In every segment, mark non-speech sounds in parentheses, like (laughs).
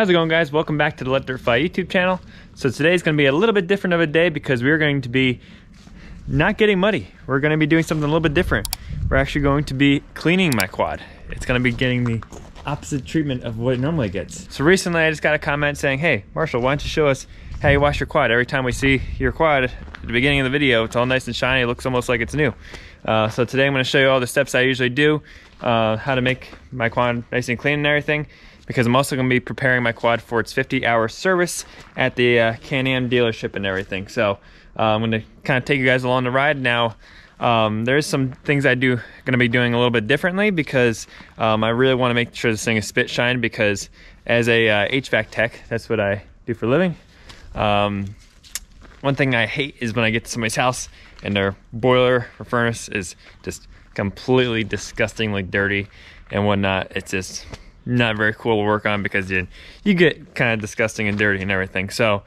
How's it going guys? Welcome back to the Let Dirt Fly YouTube channel. So today's gonna be a little bit different of a day because we're going to be not getting muddy. We're gonna be doing something a little bit different. We're actually going to be cleaning my quad. It's gonna be getting the opposite treatment of what it normally gets. So recently I just got a comment saying, hey, Marshall, why don't you show us how you wash your quad? Every time we see your quad at the beginning of the video, it's all nice and shiny. It looks almost like it's new. Uh, so today I'm gonna show you all the steps I usually do, uh, how to make my quad nice and clean and everything because I'm also going to be preparing my quad for its 50 hour service at the uh, Can-Am dealership and everything. So uh, I'm going to kind of take you guys along the ride. Now, um, there's some things I do going to be doing a little bit differently because um, I really want to make sure this thing is spit shine because as a uh, HVAC tech, that's what I do for a living. Um, one thing I hate is when I get to somebody's house and their boiler or furnace is just completely disgustingly dirty and whatnot. It's just not very cool to work on because you you get kind of disgusting and dirty and everything. So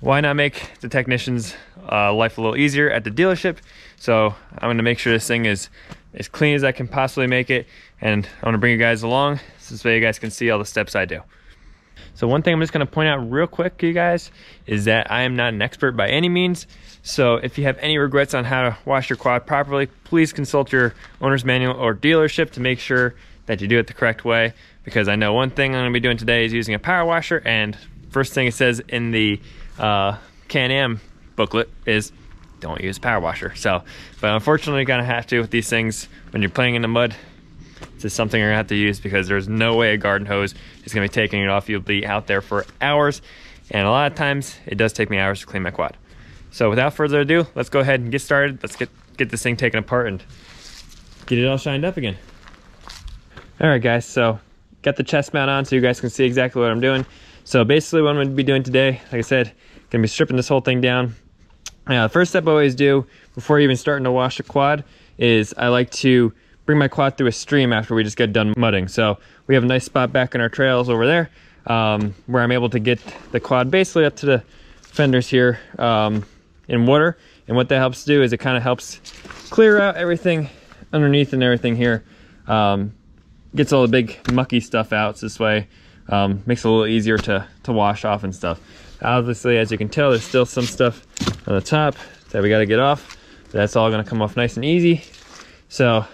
why not make the technicians uh, life a little easier at the dealership? So I'm going to make sure this thing is as clean as I can possibly make it, and I'm gonna bring you guys along so this way you guys can see all the steps I do. So one thing I'm just going to point out real quick, you guys, is that I am not an expert by any means. So if you have any regrets on how to wash your quad properly, please consult your owner's manual or dealership to make sure that you do it the correct way because I know one thing I'm to be doing today is using a power washer and first thing it says in the uh, Can-Am booklet is don't use power washer. So, but unfortunately you're to have to with these things when you're playing in the mud. this is something you're to have to use because there's no way a garden hose is to be taking it off. You'll be out there for hours and a lot of times it does take me hours to clean my quad. So without further ado, let's go ahead and get started. Let's get, get this thing taken apart and get it all shined up again. All right, guys, so got the chest mount on so you guys can see exactly what I'm doing. So basically what I'm to be doing today, like I said, to be stripping this whole thing down. Now, the first step I always do before even starting to wash the quad is I like to bring my quad through a stream after we just get done mudding. So we have a nice spot back in our trails over there um, where I'm able to get the quad basically up to the fenders here um, in water. And what that helps do is it kind of helps clear out everything underneath and everything here. Um, gets all the big mucky stuff out this way. Um, makes it a little easier to, to wash off and stuff. Obviously, as you can tell, there's still some stuff on the top that we got to get off. That's all going to come off nice and easy. So,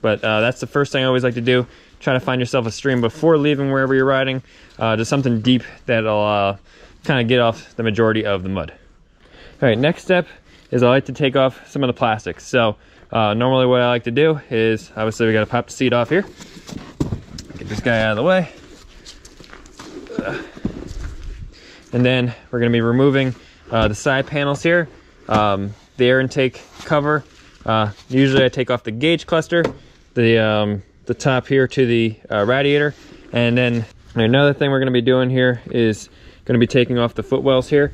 but uh, that's the first thing I always like to do. Try to find yourself a stream before leaving wherever you're riding. Uh, just something deep that'll uh, kind of get off the majority of the mud. All right, next step is I like to take off some of the plastics. So uh, normally what I like to do is, obviously we got to pop the seat off here Get this guy out of the way. And then we're gonna be removing uh, the side panels here, um, the air intake cover. Uh, usually I take off the gauge cluster, the, um, the top here to the uh, radiator. And then another thing we're gonna be doing here is gonna be taking off the footwells here.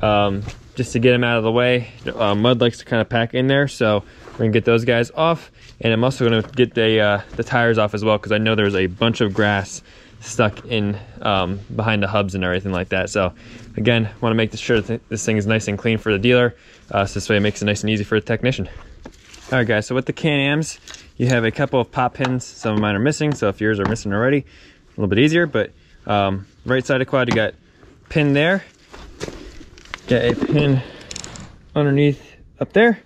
Um, just to get them out of the way. Uh, mud likes to kind of pack in there, so we're gonna get those guys off. And I'm also gonna get the, uh, the tires off as well because I know there's a bunch of grass stuck in um, behind the hubs and everything like that. So again, wanna make sure that this thing is nice and clean for the dealer. Uh, so this way it makes it nice and easy for the technician. All right guys, so with the Can-Ams, you have a couple of pop pins. Some of mine are missing, so if yours are missing already, a little bit easier, but um, right side of quad, you got pin there. Get a pin underneath up there,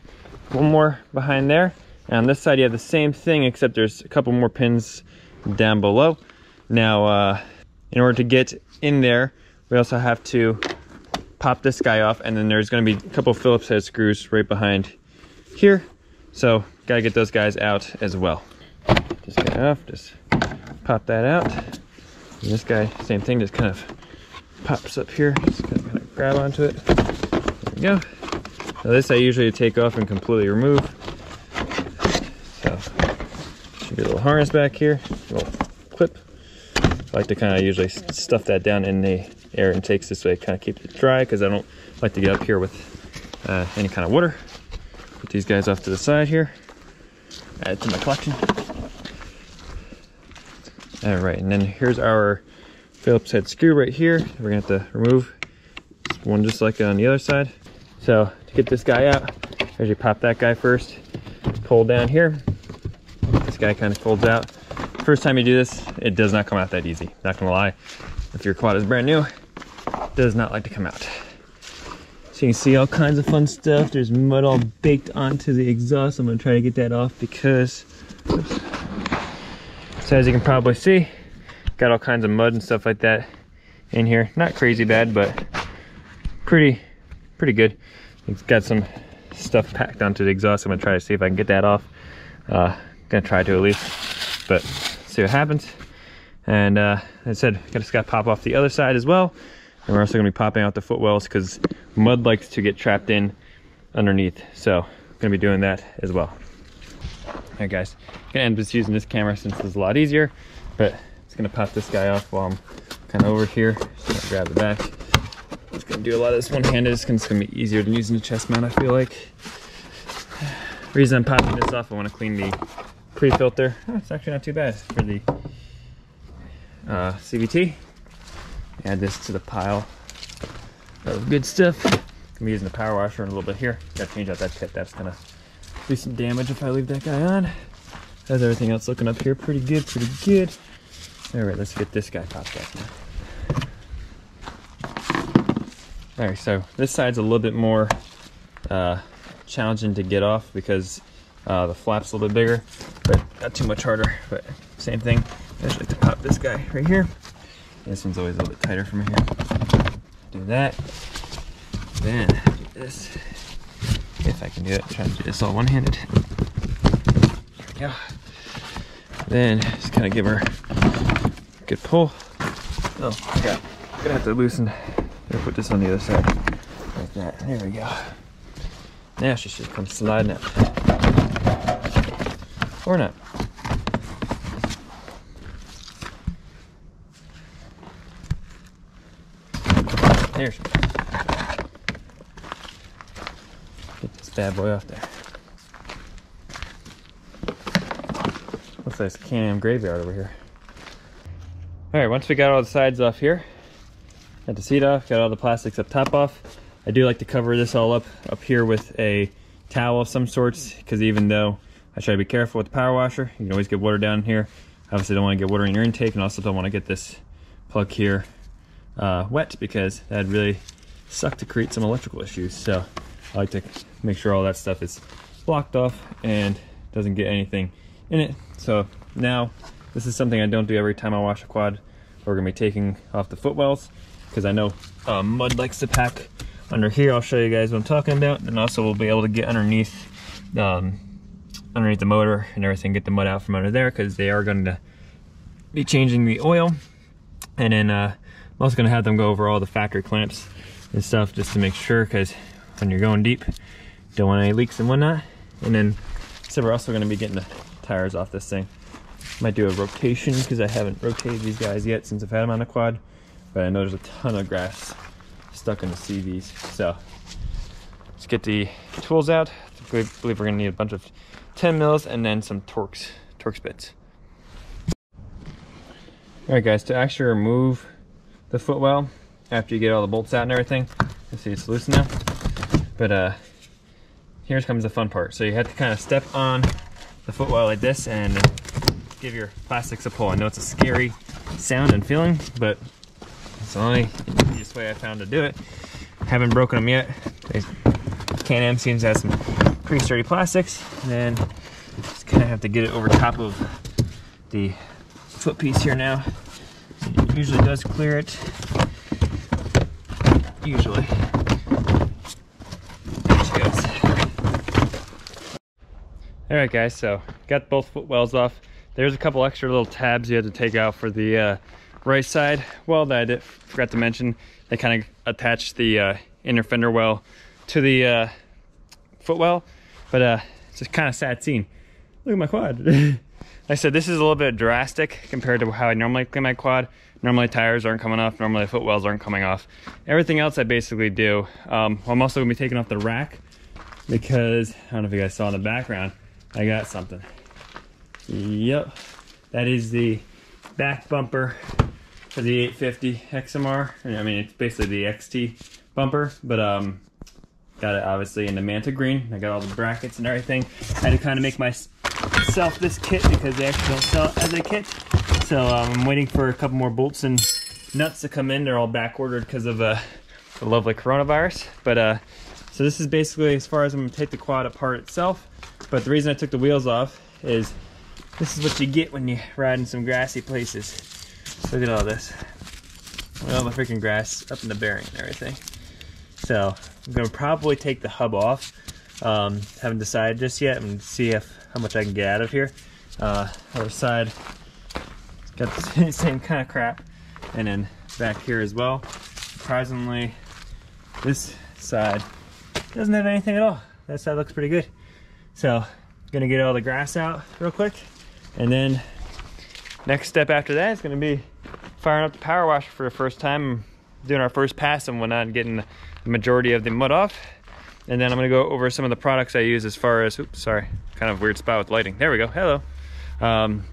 one more behind there, and on this side, you have the same thing, except there's a couple more pins down below. Now, uh, in order to get in there, we also have to pop this guy off, and then there's gonna be a couple Phillips head screws right behind here. So, gotta get those guys out as well. Just get off, just pop that out. And this guy, same thing, just kind of pops up here. Just kind of, kind of grab onto it. There we go. Now this I usually take off and completely remove. So Should be a little harness back here, little clip. I like to kind of usually stuff that down in the air intakes this way, kind of keep it dry because I don't like to get up here with uh, any kind of water. Put these guys off to the side here, add to my collection. All right, and then here's our Phillips head screw right here. We're gonna have to remove one just like on the other side. So to get this guy out, as you pop that guy first, pull down here, this guy kind of folds out. First time you do this, it does not come out that easy, not gonna lie. if your quad is brand new, does not like to come out. So you can see all kinds of fun stuff. There's mud all baked onto the exhaust. I'm gonna try to get that off because, oops. so as you can probably see, got all kinds of mud and stuff like that in here. Not crazy bad, but pretty, pretty good. It's got some stuff packed onto the exhaust. I'm gonna try to see if I can get that off. Uh, gonna try to at least, but see what happens. And uh, I said, just gotta pop off the other side as well. And we're also gonna be popping out the footwells because mud likes to get trapped in underneath. So gonna be doing that as well. All right guys, I'm gonna end just using this camera since it's a lot easier, but it's gonna pop this guy off while I'm kind of over here. Grab the back. It's gonna do a lot of this one-handed. It's gonna be easier than using the chest mount, I feel like. reason I'm popping this off, I wanna clean the pre-filter. Oh, it's actually not too bad for the uh, CVT. Add this to the pile of good stuff. I'm using the power washer in a little bit here. Gotta change out that pit. That's gonna do some damage if I leave that guy on. How's everything else looking up here? Pretty good, pretty good. All right, let's get this guy popped off now. All right, so this side's a little bit more uh, challenging to get off because uh, the flap's a little bit bigger, but not too much harder, but same thing. I just like to pop this guy right here. This one's always a little bit tighter from here. Do that. Then do this. If I can do it, try to do this all one-handed. There we go. Then just kind of give her a good pull. Oh, yeah. Gonna have to loosen. Gonna put this on the other side. Like that. There we go. Now she should come sliding out. Or not. There she Get this bad boy off there. Looks like Can-Am graveyard over here. Alright, once we got all the sides off here, got the seat off, got all the plastics up top off, I do like to cover this all up up here with a towel of some sorts because even though I try to be careful with the power washer, you can always get water down here. Obviously don't want to get water in your intake and also don't want to get this plug here uh, wet because that'd really suck to create some electrical issues. So I like to make sure all that stuff is blocked off and doesn't get anything in it. So now this is something I don't do every time I wash a quad. We're gonna be taking off the footwells because I know uh, mud likes to pack under here. I'll show you guys what I'm talking about. And also we'll be able to get underneath um, underneath the motor and everything, get the mud out from under there because they are going to be changing the oil. And then uh, I'm also gonna have them go over all the factory clamps and stuff just to make sure because when you're going deep, don't want any leaks and whatnot. And then, so we're also gonna be getting the tires off this thing. Might do a rotation because I haven't rotated these guys yet since I've had them on the quad, but I know there's a ton of grass stuck in the CVs. So let's get the tools out. I believe, we're gonna need a bunch of 10 mils and then some Torx, Torx bits. All right guys, to actually remove the footwell after you get all the bolts out and everything. You see it's loose now. But uh, here comes the fun part. So you have to kind of step on the footwell like this and give your plastics a pull. I know it's a scary sound and feeling, but it's the only easiest way I found to do it. Haven't broken them yet. Can-Am seems to have some pretty sturdy plastics. And then just kind of have to get it over top of the foot piece here now. It usually does clear it. Usually. Alright guys, so got both foot wells off. There's a couple extra little tabs you had to take out for the uh, right side well that I forgot to mention. They kind of attached the uh, inner fender well to the uh, footwell, but uh, it's just kind of sad scene. Look at my quad. (laughs) Like I said, this is a little bit drastic compared to how I normally clean my quad. Normally tires aren't coming off, normally footwells aren't coming off. Everything else I basically do. Um, I'm also gonna be taking off the rack because, I don't know if you guys saw in the background, I got something. Yep, that is the back bumper for the 850 XMR. I mean, it's basically the XT bumper, but um, got it obviously in the Manta green. I got all the brackets and everything. I had to kind of make myself this kit because they actually don't sell it as a kit. So um, I'm waiting for a couple more bolts and nuts to come in. They're all back ordered because of uh, the lovely coronavirus. But uh, so this is basically as far as I'm gonna take the quad apart itself. But the reason I took the wheels off is this is what you get when you ride in some grassy places. Look at all this. Look at All the freaking grass up in the bearing and everything. So I'm gonna probably take the hub off. Um, haven't decided just yet and see if how much I can get out of here. Uh, other side, got the (laughs) same kind of crap. And then back here as well. Surprisingly, this side doesn't have anything at all. That side looks pretty good. So, gonna get all the grass out real quick. And then next step after that is gonna be firing up the power washer for the first time, doing our first pass and whatnot, and getting the majority of the mud off. And then I'm gonna go over some of the products I use as far as, oops, sorry, kind of weird spot with lighting. There we go, hello. Um,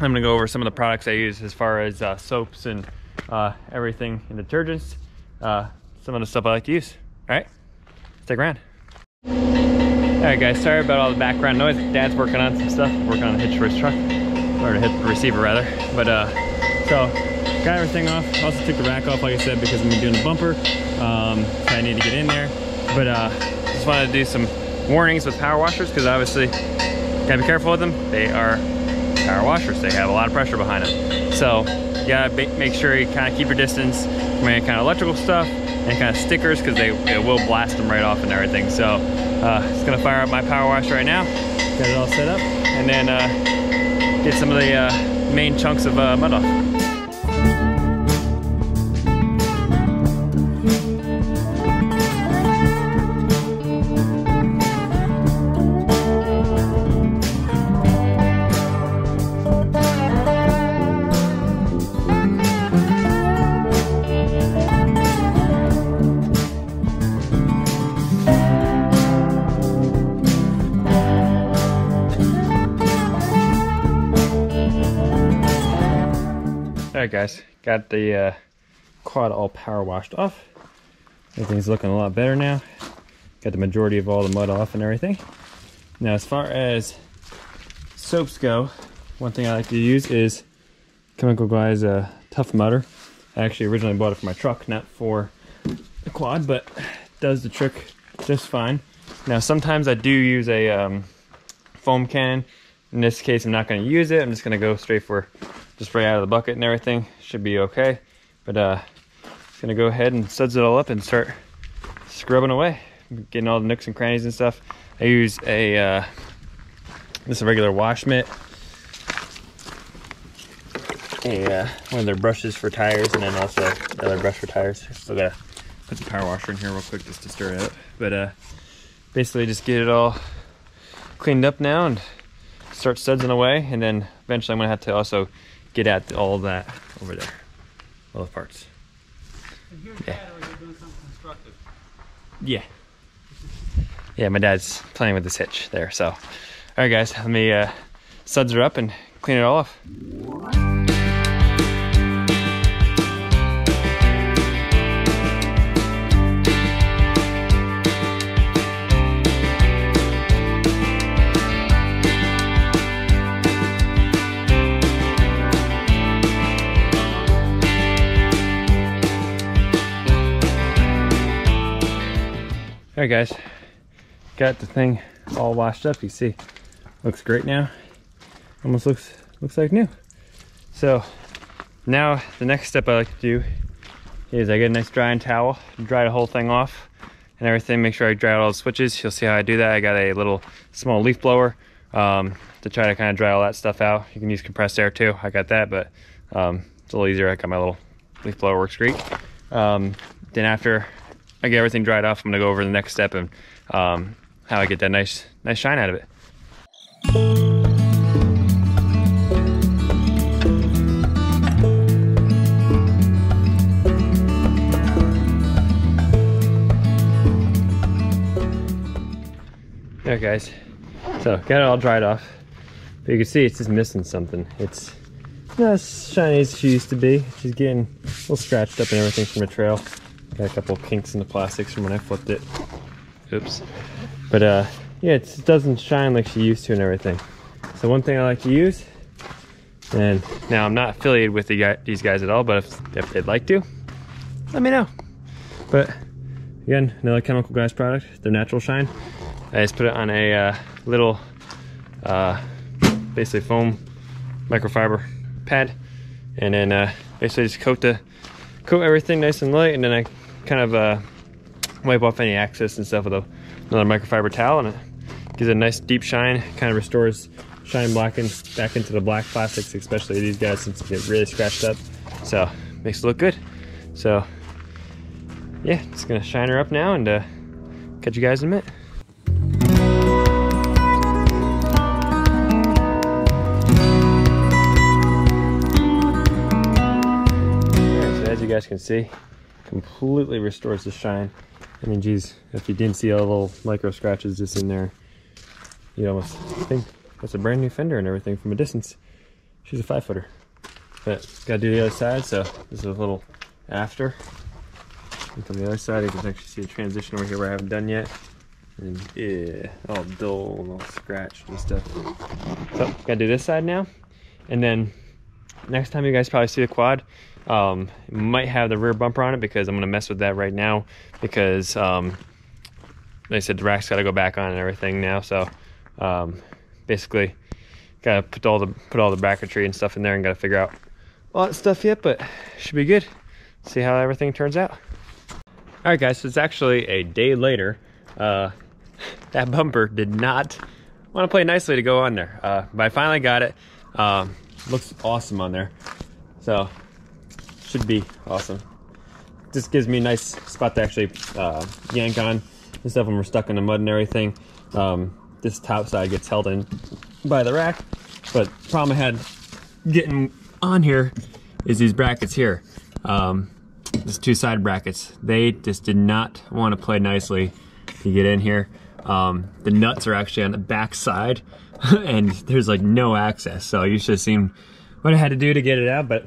I'm gonna go over some of the products I use as far as uh, soaps and uh, everything and detergents, uh, some of the stuff I like to use. All right, stick around. All right guys, sorry about all the background noise. Dad's working on some stuff, working on a hitch for his truck, or a hit the receiver rather. But uh, so got everything off. Also took the rack off, like I said, because I'm doing the bumper. Um, I need to get in there. But uh, just wanted to do some warnings with power washers because obviously gotta be careful with them. They are power washers. They have a lot of pressure behind them. So you gotta make sure you kind of keep your distance from any kind of electrical stuff and kind of stickers because they it will blast them right off and everything. So uh, just gonna fire up my power washer right now, get it all set up, and then uh, get some of the uh, main chunks of uh, mud off. Guys, got the uh, quad all power washed off. Everything's looking a lot better now. Got the majority of all the mud off and everything. Now as far as soaps go, one thing I like to use is Chemical Guys uh, Tough Mudder. I actually originally bought it for my truck, not for the quad, but does the trick just fine. Now sometimes I do use a um, foam cannon. In this case, I'm not going to use it. I'm just going to go straight for just right out of the bucket and everything. Should be okay. But uh, gonna go ahead and suds it all up and start scrubbing away, getting all the nooks and crannies and stuff. I use a uh, this is a regular wash mitt. A, uh, one of their brushes for tires and then also another brush for tires. Still gotta put the power washer in here real quick just to stir it up. But uh, basically just get it all cleaned up now and start sudsing away and then eventually I'm gonna have to also get at all that over there, all the parts. Yeah. Yeah. Yeah, my dad's playing with this hitch there. So, all right, guys, let me uh, suds her up and clean it all off. Right, guys, got the thing all washed up. You see, looks great now. Almost looks looks like new. So now the next step I like to do is I get a nice drying towel, dry the whole thing off and everything. Make sure I dry out all the switches. You'll see how I do that. I got a little small leaf blower um, to try to kind of dry all that stuff out. You can use compressed air too. I got that, but um, it's a little easier. I got my little leaf blower works great. Um, then after I get everything dried off, I'm gonna go over the next step and um, how I get that nice, nice shine out of it. There guys, so got it all dried off. But you can see it's just missing something. It's not as shiny as she used to be. She's getting a little scratched up and everything from the trail. Got a couple kinks in the plastics from when I flipped it. Oops. But uh, yeah, it doesn't shine like she used to and everything. So one thing I like to use And now I'm not affiliated with the guy, these guys at all, but if, if they'd like to, let me know. But again, another Chemical Guys product, their natural shine. I just put it on a uh, little, uh, basically foam microfiber pad, and then uh, basically just coat the coat everything nice and light, and then I kind of uh, wipe off any excess and stuff with a, another microfiber towel, and it gives it a nice deep shine. Kind of restores shine black in, back into the black plastics, especially these guys since they get really scratched up. So makes it look good. So yeah, just gonna shine her up now and uh, catch you guys in a minute. as you guys can see, completely restores the shine. I mean, geez, if you didn't see all the little micro scratches just in there, you almost think that's a brand new fender and everything from a distance. She's a five footer. But gotta do the other side, so this is a little after. And from the other side, you can actually see the transition over here where I haven't done yet. And yeah, all dull and all scratched and stuff. So gotta do this side now. And then next time you guys probably see the quad, um, might have the rear bumper on it because I'm gonna mess with that right now because um, like I said, the rack's gotta go back on and everything now. So um, basically, gotta put all the put all the bracketry and stuff in there and gotta figure out all that stuff yet, but should be good. See how everything turns out. All right, guys, so it's actually a day later. Uh, (laughs) that bumper did not want to play nicely to go on there, uh, but I finally got it. Um, looks awesome on there. So should be awesome. Just gives me a nice spot to actually uh, yank on and stuff when we're stuck in the mud and everything. Um, this top side gets held in by the rack, but problem I had getting on here is these brackets here. Um, these two side brackets. They just did not want to play nicely to get in here. Um, the nuts are actually on the back side (laughs) and there's like no access. So you should have seen what I had to do to get it out, but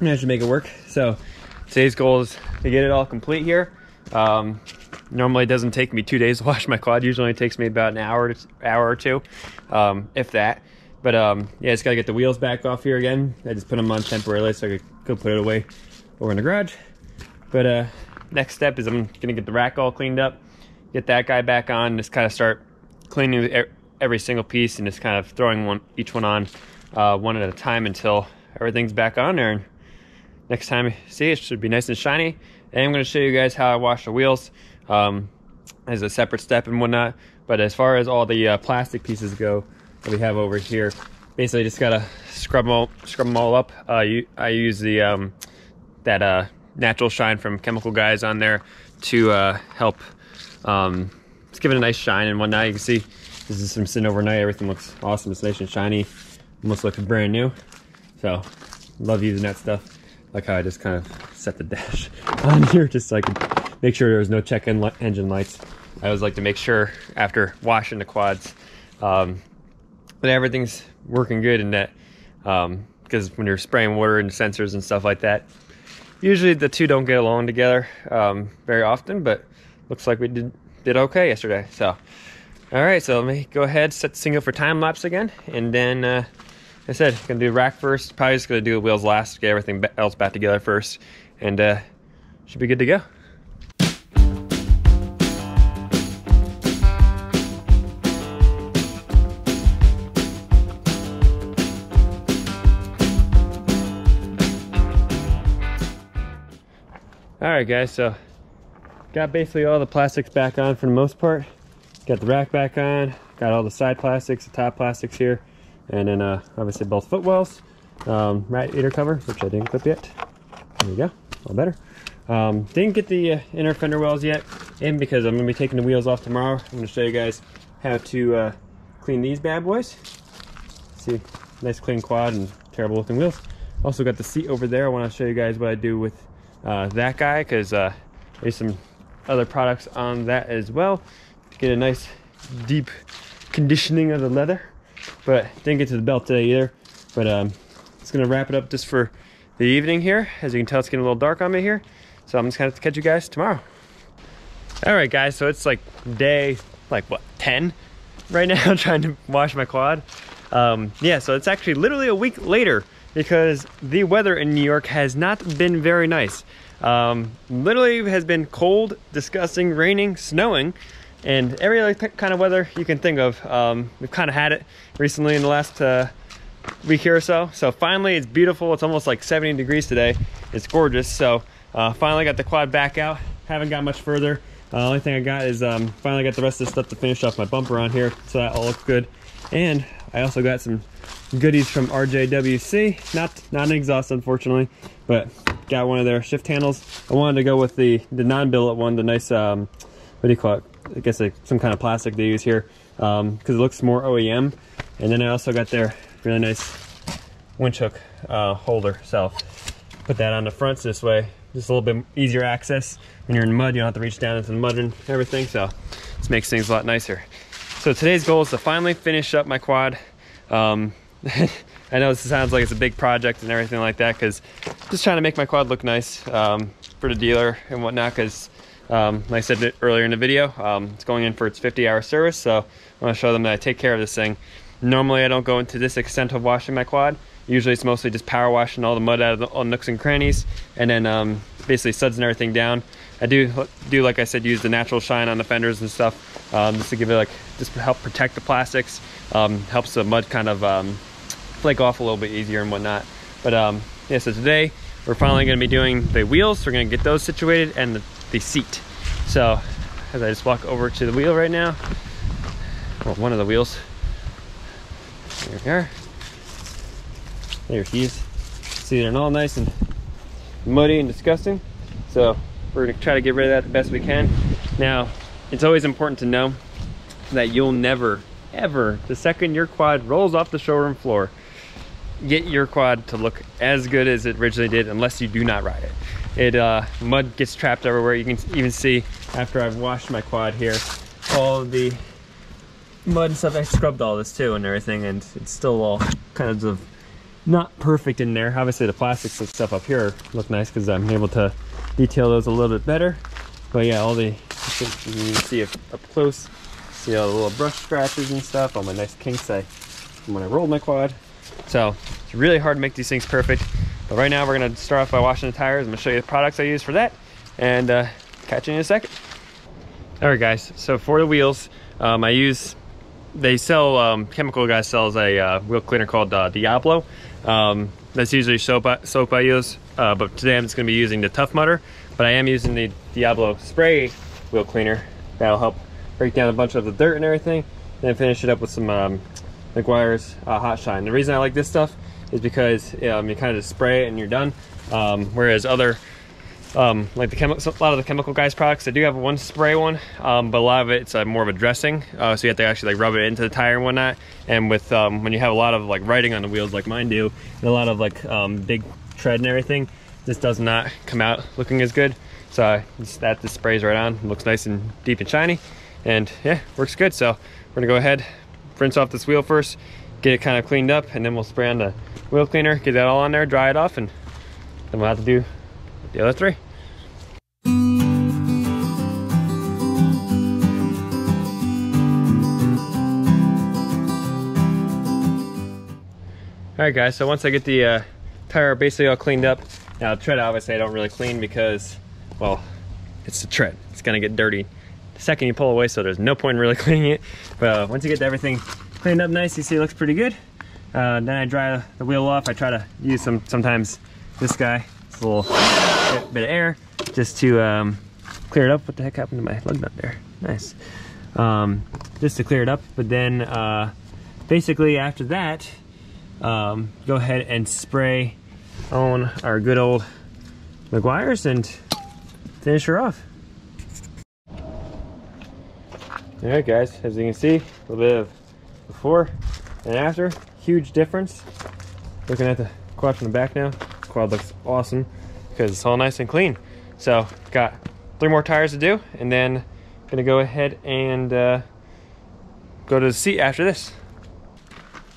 managed to make it work. So today's goal is to get it all complete here. Um, normally it doesn't take me two days to (laughs) wash my quad. Usually it takes me about an hour, hour or two, um, if that. But um, yeah, just gotta get the wheels back off here again. I just put them on temporarily so I could go put it away over in the garage. But uh, next step is I'm gonna get the rack all cleaned up, get that guy back on, just kind of start cleaning every single piece and just kind of throwing one each one on uh, one at a time until everything's back on there. Next time you see it should be nice and shiny. And I'm going to show you guys how I wash the wheels um, as a separate step and whatnot. But as far as all the uh, plastic pieces go that we have over here, basically just gotta scrub them all, scrub them all up. Uh, you, I use the um, that uh, natural shine from Chemical Guys on there to uh, help um, just give it a nice shine and whatnot. You can see this is from sitting overnight. Everything looks awesome. It's nice and shiny. Almost looks brand new. So love using that stuff like how I just kind of set the dash (laughs) on here just so I could make sure there was no check in engine lights. I always like to make sure after washing the quads um, that everything's working good and that because um, when you're spraying water and sensors and stuff like that, usually the two don't get along together um, very often, but looks like we did, did okay yesterday. So, all right, so let me go ahead, set the single for time lapse again, and then uh, I said, gonna do rack first. Probably just gonna do the wheels last, get everything else back together first, and uh, should be good to go. All right, guys, so got basically all the plastics back on for the most part. Got the rack back on, got all the side plastics, the top plastics here. And then uh, obviously both footwells, um, radiator cover, which I didn't clip yet. There we go, all better. Um, didn't get the uh, inner fender wells yet in because I'm going to be taking the wheels off tomorrow. I'm going to show you guys how to uh, clean these bad boys. See, nice clean quad and terrible looking wheels. Also got the seat over there. I want to show you guys what I do with uh, that guy because uh, there's some other products on that as well. Get a nice deep conditioning of the leather but didn't get to the belt today either. But um, it's gonna wrap it up just for the evening here. As you can tell, it's getting a little dark on me here. So I'm just gonna have to catch you guys tomorrow. All right, guys, so it's like day, like what, 10 right (laughs) now, trying to wash my quad. Um, yeah, so it's actually literally a week later because the weather in New York has not been very nice. Um, literally has been cold, disgusting, raining, snowing, and every other kind of weather you can think of. Um, we've kind of had it recently in the last uh, week here or so. So finally, it's beautiful. It's almost like 70 degrees today. It's gorgeous. So uh, finally got the quad back out. Haven't got much further. Uh, only thing I got is um, finally got the rest of the stuff to finish off my bumper on here. So that all looks good. And I also got some goodies from RJWC. Not not an exhaust, unfortunately, but got one of their shift handles. I wanted to go with the, the non-billet one, the nice, um, what do you call it? I guess some kind of plastic they use here because um, it looks more OEM. And then I also got their really nice winch hook uh, holder. So put that on the fronts this way. Just a little bit easier access. When you're in mud, you don't have to reach down into the mud and everything. So this makes things a lot nicer. So today's goal is to finally finish up my quad. Um, (laughs) I know this sounds like it's a big project and everything like that because just trying to make my quad look nice um, for the dealer and whatnot because um, like I said earlier in the video, um, it's going in for its 50 hour service. So I want to show them that I take care of this thing. Normally I don't go into this extent of washing my quad. Usually it's mostly just power washing all the mud out of the, all nooks and crannies and then um, basically suds and everything down. I do, do like I said, use the natural shine on the fenders and stuff um, just to give it like, just help protect the plastics. Um, helps the mud kind of um, flake off a little bit easier and whatnot. But yeah, so today we're finally gonna be doing the wheels. We're gonna get those situated and the, the seat. So as I just walk over to the wheel right now, well, one of the wheels, there we are. There he is. See, they're all nice and muddy and disgusting. So we're gonna try to get rid of that the best we can. Now, it's always important to know that you'll never, ever, the second your quad rolls off the showroom floor, get your quad to look as good as it originally did unless you do not ride it. It uh, mud gets trapped everywhere. You can even see after I've washed my quad here, all the mud and stuff. I scrubbed all this too and everything, and it's still all kinds of not perfect in there. Obviously the plastics and stuff up here look nice because I'm able to detail those a little bit better. But yeah, all the, you can see it up close, see all the little brush scratches and stuff, all my nice kinks I, when I rolled my quad. So it's really hard to make these things perfect. But right now we're gonna start off by washing the tires. I'm gonna show you the products I use for that and uh, catch you in a second. All right guys, so for the wheels, um, I use, they sell, um, Chemical Guy sells a uh, wheel cleaner called uh, Diablo. Um, that's usually soap I, soap I use, uh, but today I'm just gonna be using the Tough Mudder, but I am using the Diablo spray wheel cleaner. That'll help break down a bunch of the dirt and everything, and then finish it up with some um, Meguiar's uh, Hot Shine. The reason I like this stuff is because um, you kind of just spray it and you're done, um, whereas other um, like the a lot of the chemical guys products, they do have one spray one, um, but a lot of it, it's uh, more of a dressing. Uh, so you have to actually like rub it into the tire and whatnot. And with, um, when you have a lot of like writing on the wheels like mine do, and a lot of like um, big tread and everything, this does not come out looking as good. So that just sprays right on, looks nice and deep and shiny. And yeah, works good. So we're gonna go ahead, rinse off this wheel first, get it kind of cleaned up, and then we'll spray on the wheel cleaner, get that all on there, dry it off, and then we'll have to do the other three. All right guys, so once I get the uh, tire basically all cleaned up, now the tread obviously I don't really clean because, well, it's the tread. It's gonna get dirty the second you pull away, so there's no point in really (laughs) cleaning it. But uh, once you get everything cleaned up nice, you see it looks pretty good. Uh, then I dry the wheel off. I try to use some sometimes this guy, it's a little bit, of air, just to um, clear it up. What the heck happened to my lug nut there? Nice. Um, just to clear it up, but then uh, basically after that, um, go ahead and spray on our good old Meguiar's and finish her off. All right guys, as you can see, a little bit of before and after, huge difference. Looking at the quad from the back now, quad looks awesome because it's all nice and clean. So got three more tires to do and then gonna go ahead and uh, go to the seat after this.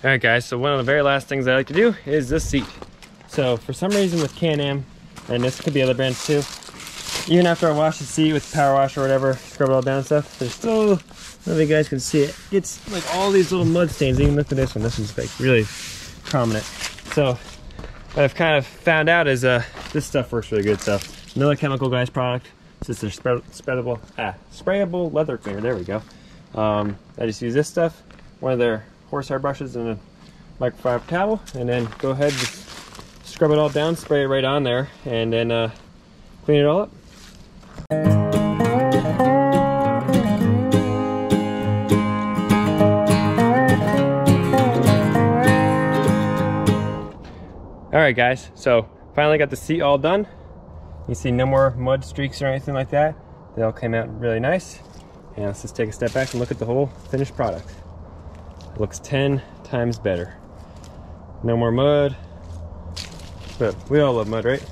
All right guys, so one of the very last things I like to do is this seat. So for some reason with Can-Am, and this could be other brands too, even after I wash the seat with power wash or whatever, scrub it all down and stuff, there's still know if you guys can see it. It's like all these little mud stains. Even look at this one. This one's like really prominent. So what I've kind of found out is uh, this stuff works really good. So another chemical guys product. This is their spreadable, ah, sprayable leather cleaner. There we go. Um, I just use this stuff, one of their horsehair brushes and a microfiber towel, and then go ahead just scrub it all down, spray it right on there, and then uh, clean it all up. Right, guys, so finally got the seat all done. You see no more mud streaks or anything like that. They all came out really nice. And let's just take a step back and look at the whole finished product. It looks 10 times better. No more mud. But we all love mud, right?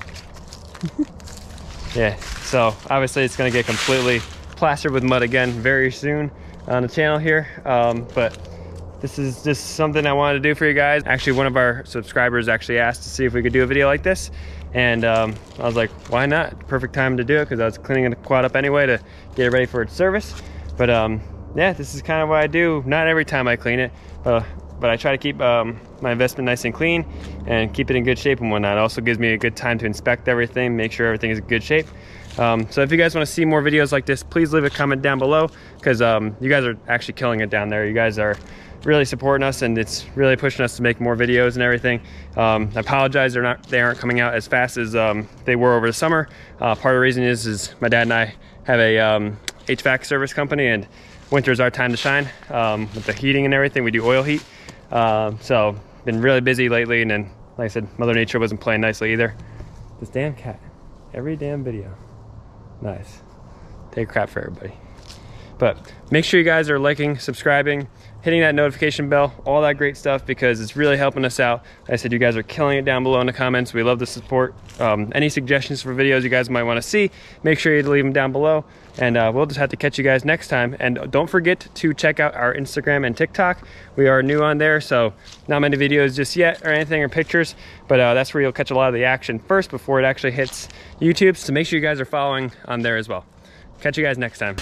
(laughs) yeah, so obviously it's gonna get completely plastered with mud again very soon on the channel here. Um, but this is just something I wanted to do for you guys. Actually, one of our subscribers actually asked to see if we could do a video like this. And um, I was like, why not? Perfect time to do it because I was cleaning the quad up anyway to get it ready for its service. But um, yeah, this is kind of what I do. Not every time I clean it, uh, but I try to keep um, my investment nice and clean and keep it in good shape and whatnot. It also gives me a good time to inspect everything, make sure everything is in good shape. Um, so if you guys want to see more videos like this, please leave a comment down below because um, you guys are actually killing it down there. You guys are really supporting us and it's really pushing us to make more videos and everything. Um, I apologize they're not they aren't coming out as fast as um, they were over the summer. Uh, part of the reason is is my dad and I have a HVAC um, service company and winter is our time to shine um, with the heating and everything. We do oil heat. Um, so been really busy lately and then like I said Mother Nature wasn't playing nicely either. This damn cat. Every damn video. Nice. Take crap for everybody. But make sure you guys are liking, subscribing, hitting that notification bell, all that great stuff because it's really helping us out. Like I said, you guys are killing it down below in the comments. We love the support. Um, any suggestions for videos you guys might want to see, make sure you leave them down below. And uh, we'll just have to catch you guys next time. And don't forget to check out our Instagram and TikTok. We are new on there, so not many videos just yet or anything or pictures, but uh, that's where you'll catch a lot of the action first before it actually hits YouTube. So make sure you guys are following on there as well. Catch you guys next time.